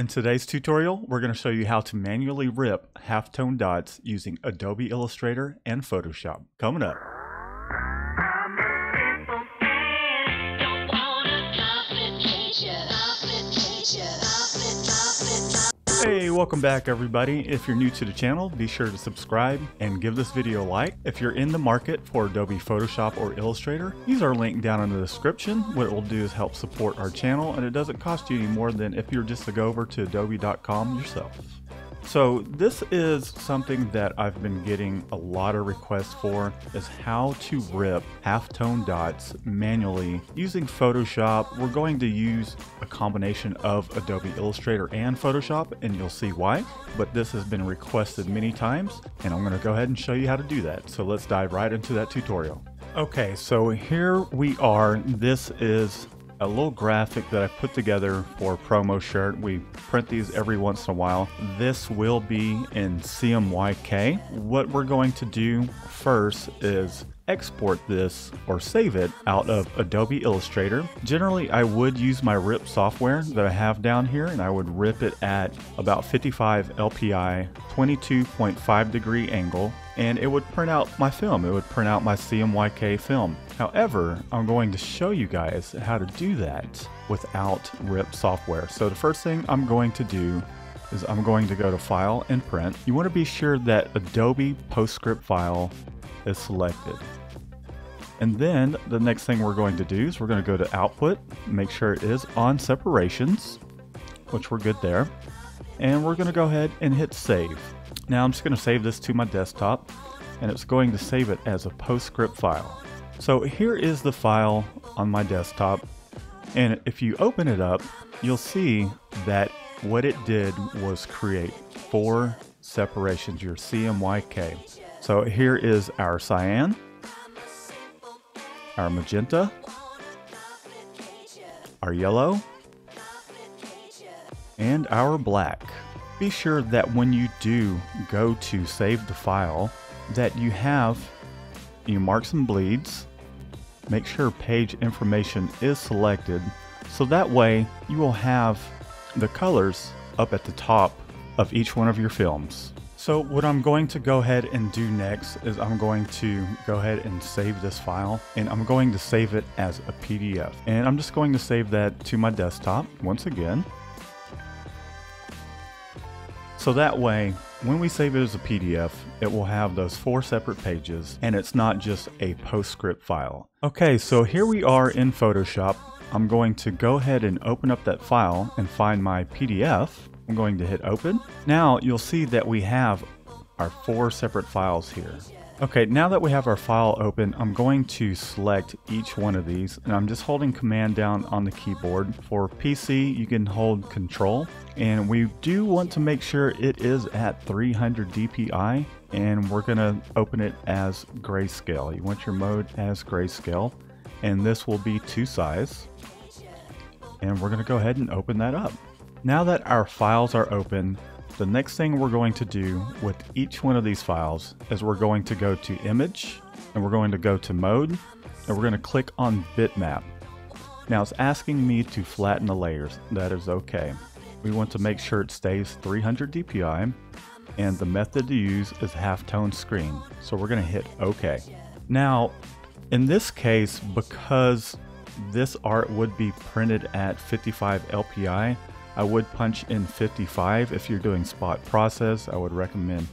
In today's tutorial, we're going to show you how to manually rip halftone dots using Adobe Illustrator and Photoshop. Coming up. Hey, welcome back everybody. If you're new to the channel, be sure to subscribe and give this video a like. If you're in the market for Adobe Photoshop or Illustrator, use our link down in the description. What it will do is help support our channel and it doesn't cost you any more than if you're just to go over to adobe.com yourself. So this is something that I've been getting a lot of requests for is how to rip halftone dots manually using Photoshop. We're going to use a combination of Adobe Illustrator and Photoshop and you'll see why. But this has been requested many times and I'm going to go ahead and show you how to do that. So let's dive right into that tutorial. Okay, so here we are. This is a little graphic that I put together for promo shirt. We print these every once in a while. This will be in CMYK. What we're going to do first is export this or save it out of Adobe Illustrator. Generally, I would use my RIP software that I have down here and I would rip it at about 55 LPI, 22.5 degree angle, and it would print out my film. It would print out my CMYK film. However, I'm going to show you guys how to do that without RIP software. So the first thing I'm going to do is I'm going to go to File and Print. You want to be sure that Adobe PostScript file is selected. And then the next thing we're going to do is we're going to go to output, make sure it is on separations, which we're good there. And we're going to go ahead and hit save. Now I'm just going to save this to my desktop and it's going to save it as a PostScript file. So here is the file on my desktop. And if you open it up, you'll see that what it did was create four separations, your CMYK. So here is our cyan, our magenta, our yellow, and our black. Be sure that when you do go to save the file, that you have, you mark some bleeds, make sure page information is selected, so that way you will have the colors up at the top of each one of your films. So what I'm going to go ahead and do next is I'm going to go ahead and save this file and I'm going to save it as a PDF. And I'm just going to save that to my desktop once again. So that way, when we save it as a PDF, it will have those four separate pages and it's not just a PostScript file. Okay, so here we are in Photoshop. I'm going to go ahead and open up that file and find my PDF. I'm going to hit open. Now you'll see that we have our four separate files here. Okay, now that we have our file open, I'm going to select each one of these and I'm just holding command down on the keyboard. For PC, you can hold control and we do want to make sure it is at 300 DPI and we're gonna open it as grayscale. You want your mode as grayscale and this will be two size. And we're gonna go ahead and open that up. Now that our files are open, the next thing we're going to do with each one of these files is we're going to go to image and we're going to go to mode and we're going to click on bitmap. Now it's asking me to flatten the layers. That is okay. We want to make sure it stays 300 dpi and the method to use is halftone screen. So we're going to hit OK. Now in this case, because this art would be printed at 55 LPI, I would punch in 55 if you're doing spot process. I would recommend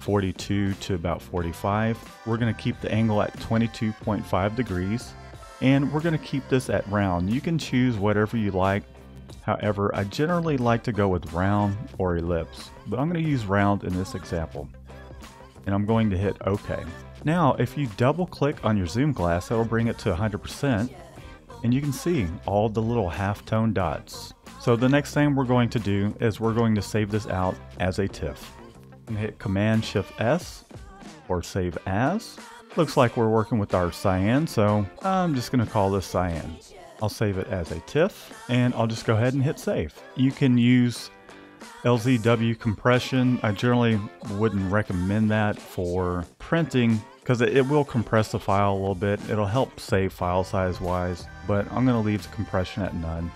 42 to about 45. We're going to keep the angle at 22.5 degrees and we're going to keep this at round. You can choose whatever you like. However, I generally like to go with round or ellipse, but I'm going to use round in this example. And I'm going to hit OK. Now, if you double click on your zoom glass, that'll bring it to 100% and you can see all the little halftone dots. So the next thing we're going to do is we're going to save this out as a TIFF. And hit Command Shift S or Save As. Looks like we're working with our cyan, so I'm just going to call this cyan. I'll save it as a TIFF and I'll just go ahead and hit save. You can use LZW compression. I generally wouldn't recommend that for printing because it, it, will compress the file a little bit. It'll help save file size wise, but I'm going to leave the compression at none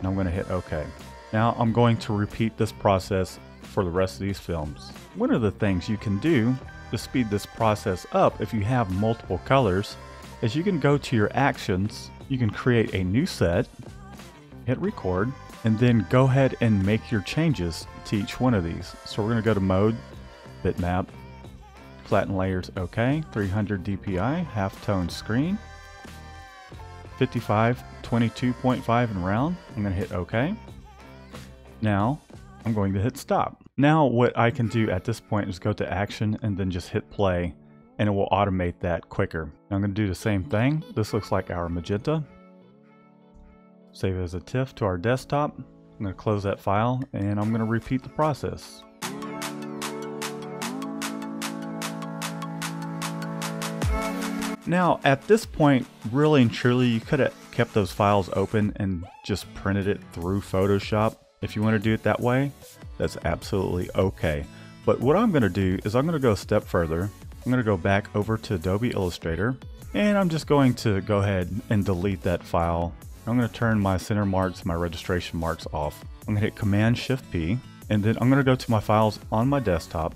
and I'm going to hit OK. Now I'm going to repeat this process for the rest of these films. One of the things you can do to speed this process up if you have multiple colors is you can go to your actions, you can create a new set, hit record, and then go ahead and make your changes to each one of these. So we're going to go to mode, bitmap, flatten layers OK, 300 dpi, half tone screen, 55, 22.5 and round. I'm going to hit OK. Now I'm going to hit stop. Now what I can do at this point is go to action and then just hit play and it will automate that quicker. Now I'm going to do the same thing. This looks like our magenta. Save it as a TIFF to our desktop. I'm going to close that file and I'm going to repeat the process. Now, at this point, really and truly, you could have kept those files open and just printed it through Photoshop. If you want to do it that way, that's absolutely okay. But what I'm going to do is I'm going to go a step further. I'm going to go back over to Adobe Illustrator and I'm just going to go ahead and delete that file. I'm going to turn my center marks, my registration marks off. I'm going to hit Command Shift P and then I'm going to go to my files on my desktop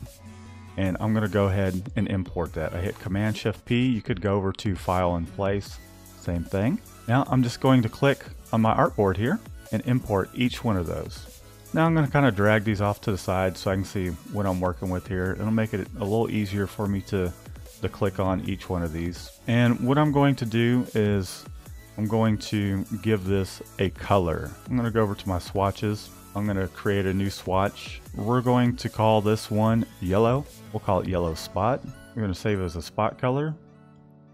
and I'm going to go ahead and import that. I hit Command Shift P, you could go over to File and Place, same thing. Now I'm just going to click on my artboard here and import each one of those. Now I'm going to kind of drag these off to the side so I can see what I'm working with here. It'll make it a little easier for me to, to click on each one of these. And what I'm going to do is I'm going to give this a color. I'm going to go over to my swatches. I'm going to create a new swatch. We're going to call this one yellow. We'll call it yellow spot. We're going to save it as a spot color.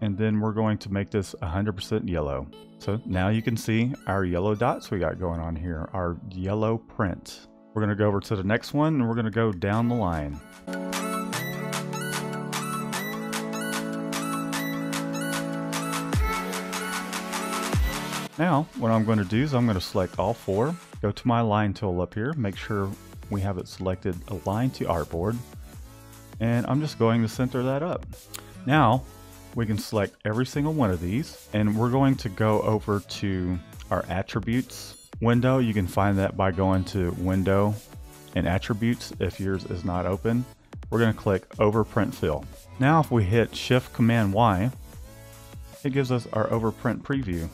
And then we're going to make this 100% yellow. So now you can see our yellow dots we got going on here, our yellow print. We're going to go over to the next one and we're going to go down the line. Now, what I'm going to do is I'm going to select all four, go to my line tool up here, make sure we have it selected align to artboard, and I'm just going to center that up. Now, we can select every single one of these, and we're going to go over to our attributes window. You can find that by going to window and attributes if yours is not open. We're going to click overprint fill. Now if we hit shift command Y, it gives us our overprint preview.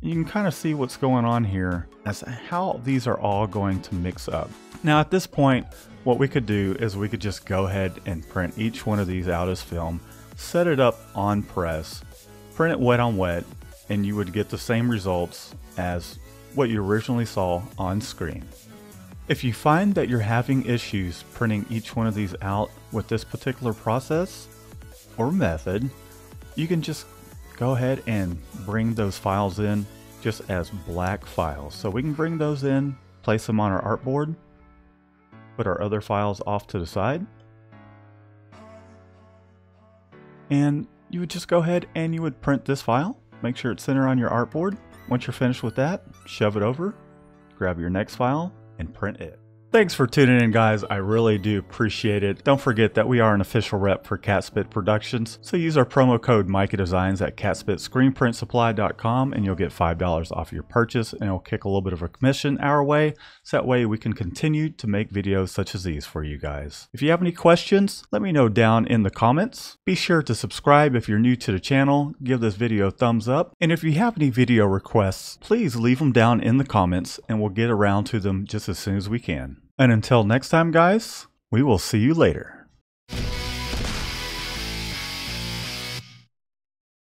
You can kind of see what's going on here as how these are all going to mix up. Now at this point, what we could do is we could just go ahead and print each one of these out as film, set it up on press, print it wet on wet, and you would get the same results as what you originally saw on screen. If you find that you're having issues printing each one of these out with this particular process or method, you can just go ahead and bring those files in just as black files. So we can bring those in, place them on our artboard, put our other files off to the side, and you would just go ahead and you would print this file, make sure it's centered on your artboard. Once you're finished with that, shove it over, grab your next file, and print it. Thanks for tuning in, guys. I really do appreciate it. Don't forget that we are an official rep for Catspit Productions, so use our promo code Mikey Designs at catspitscreenprintsupply.com and you'll get $5 off your purchase and it'll kick a little bit of a commission our way, so that way we can continue to make videos such as these for you guys. If you have any questions, let me know down in the comments. Be sure to subscribe if you're new to the channel, give this video a thumbs up, and if you have any video requests, please leave them down in the comments and we'll get around to them just as soon as we can. And until next time, guys, we will see you later.